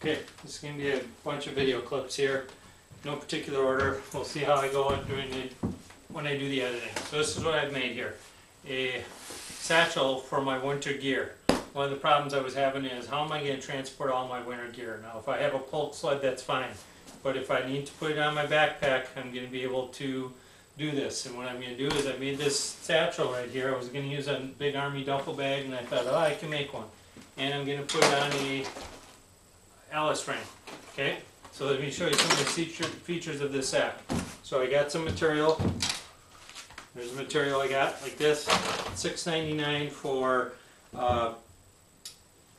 Okay, this is gonna be a bunch of video clips here, no particular order. We'll see how I go on during the, when I do the editing. So this is what I've made here. A satchel for my winter gear. One of the problems I was having is how am I gonna transport all my winter gear? Now, if I have a pulk sled, that's fine. But if I need to put it on my backpack, I'm gonna be able to do this. And what I'm gonna do is I made this satchel right here. I was gonna use a big army duffel bag and I thought, oh, I can make one. And I'm gonna put it on a Alice frame, okay? So let me show you some of the feature, features of this sack. So I got some material. There's the material I got, like this, six ninety-nine for, uh,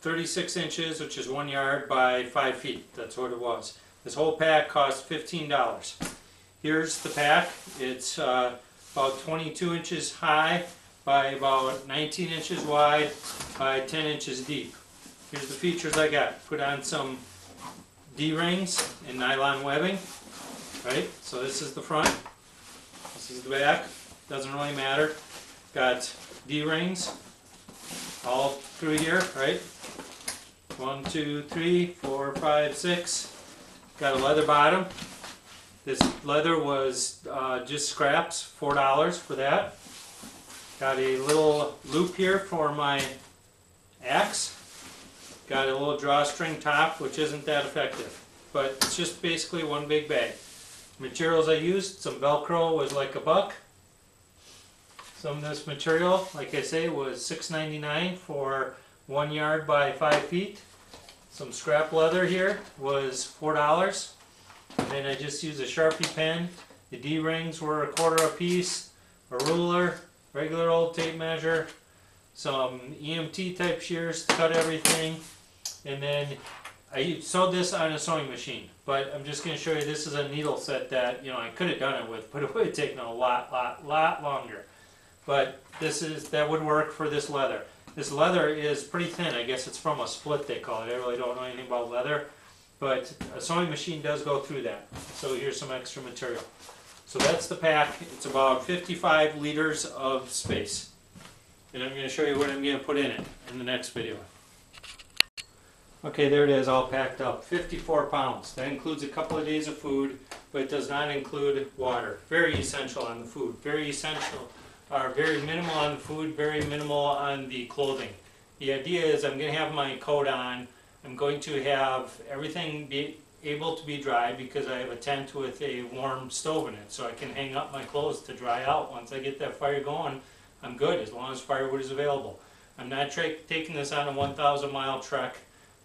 thirty-six inches, which is one yard by five feet, that's what it was. This whole pack cost fifteen dollars. Here's the pack, it's, uh, about twenty-two inches high by about nineteen inches wide by ten inches deep. Here's the features I got. Put on some D-rings and nylon webbing, right? So this is the front, this is the back, doesn't really matter. Got D-rings all through here, right? One, two, three, four, five, six. Got a leather bottom. This leather was uh, just scraps, four dollars for that. Got a little loop here for my axe. Got a little drawstring top, which isn't that effective, but it's just basically one big bag. Materials I used, some Velcro was like a buck. Some of this material, like I say, was $6.99 for one yard by five feet. Some scrap leather here was four dollars. And then I just used a Sharpie pen. The D-rings were a quarter a piece. A ruler, regular old tape measure, some EMT type shears to cut everything, and then I sewed this on a sewing machine. But I'm just going to show you this is a needle set that you know I could have done it with, but it would have taken a lot, lot, lot longer. But this is that would work for this leather. This leather is pretty thin. I guess it's from a split they call it. I really don't know anything about leather, but a sewing machine does go through that. So here's some extra material. So that's the pack. It's about 55 liters of space. And I'm going to show you what I'm going to put in it in the next video. Okay, there it is, all packed up. 54 pounds. That includes a couple of days of food, but it does not include water. Very essential on the food. Very essential, or very minimal on the food, very minimal on the clothing. The idea is I'm going to have my coat on. I'm going to have everything be able to be dry because I have a tent with a warm stove in it, so I can hang up my clothes to dry out. Once I get that fire going, I'm good as long as firewood is available. I'm not taking this on a 1,000 mile trek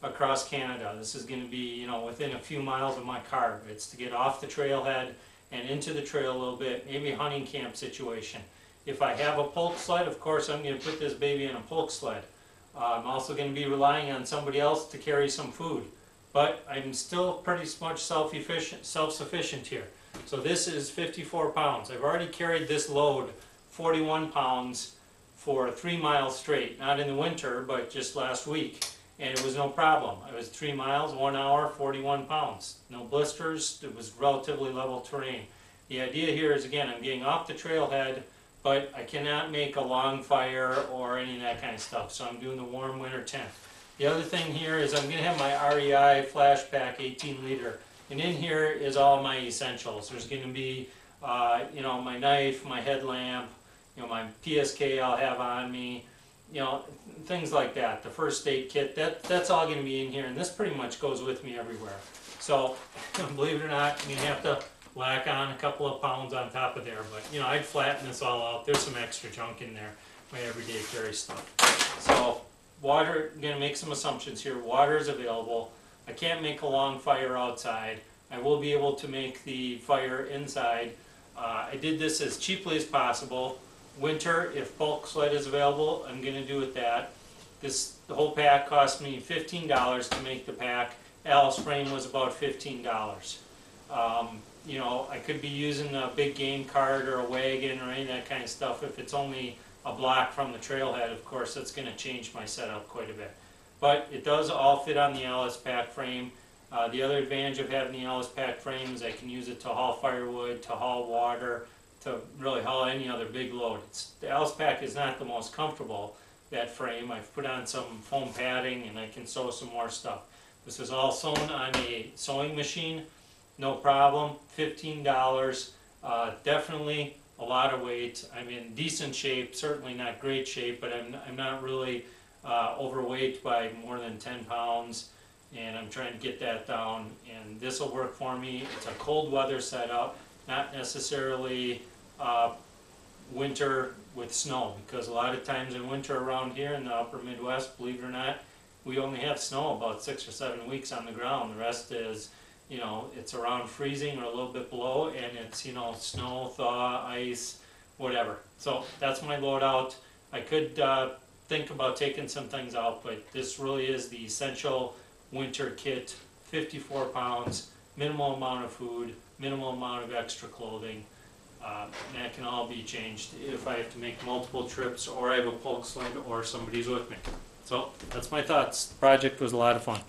across Canada. This is going to be, you know, within a few miles of my car. It's to get off the trailhead and into the trail a little bit, maybe a hunting camp situation. If I have a pulk sled, of course, I'm going to put this baby in a pulk sled. Uh, I'm also going to be relying on somebody else to carry some food, but I'm still pretty much self-sufficient here. So this is 54 pounds. I've already carried this load 41 pounds for three miles straight, not in the winter, but just last week. And it was no problem. It was three miles, one hour, 41 pounds. No blisters, it was relatively level terrain. The idea here is again, I'm getting off the trailhead, but I cannot make a long fire or any of that kind of stuff. So I'm doing the warm winter tent. The other thing here is I'm going to have my REI flashback 18 liter. And in here is all my essentials. There's going to be, uh, you know, my knife, my headlamp, you know, my PSK I'll have on me, you know, things like that. The first aid kit, that, that's all going to be in here. And this pretty much goes with me everywhere. So, believe it or not, you have to whack on a couple of pounds on top of there. But, you know, I'd flatten this all out. There's some extra junk in there, my everyday carry stuff. So, water, I'm going to make some assumptions here. Water is available. I can't make a long fire outside. I will be able to make the fire inside. Uh, I did this as cheaply as possible. Winter, if pulk sled is available, I'm going to do it that. This the whole pack cost me $15 to make the pack. Alice frame was about $15. Um, you know, I could be using a big game cart or a wagon or any of that kind of stuff. If it's only a block from the trailhead, of course, that's going to change my setup quite a bit. But it does all fit on the Alice pack frame. Uh, the other advantage of having the Alice pack frame is I can use it to haul firewood, to haul water, to really haul any other big load. It's, the Alice pack is not the most comfortable, that frame. I've put on some foam padding and I can sew some more stuff. This is all sewn on a sewing machine, no problem, fifteen dollars. Uh, definitely a lot of weight. I'm in decent shape, certainly not great shape, but I'm, I'm not really uh, overweight by more than ten pounds. And I'm trying to get that down, and this will work for me. It's a cold weather setup, not necessarily uh, winter with snow, because a lot of times in winter around here in the upper Midwest, believe it or not, we only have snow about six or seven weeks on the ground. The rest is, you know, it's around freezing or a little bit below, and it's, you know, snow, thaw, ice, whatever. So that's my loadout. I could uh, think about taking some things out, but this really is the essential winter kit. 54 pounds, minimal amount of food, minimal amount of extra clothing. Uh, that can all be changed if I have to make multiple trips, or I have a pulk sled, or somebody's with me. So that's my thoughts. The project was a lot of fun.